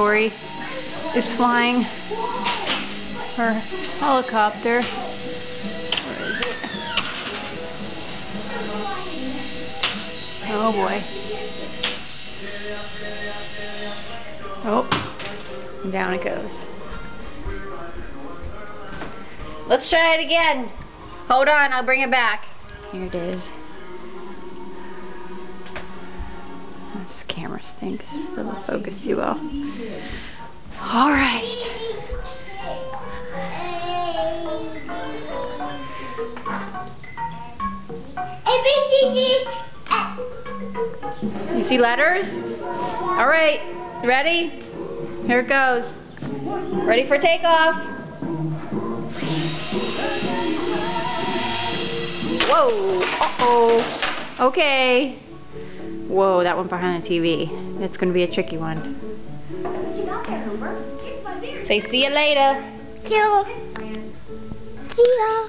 Cori is flying her helicopter. Where is it? Oh boy. Oh, down it goes. Let's try it again. Hold on, I'll bring it back. Here it is. This camera stinks. It doesn't focus too well. Alright. You see letters? Alright. Ready? Here it goes. Ready for takeoff. Whoa. Uh-oh. Okay. Whoa, that one behind the TV. It's going to be a tricky one. Say see you later. See ya. See ya.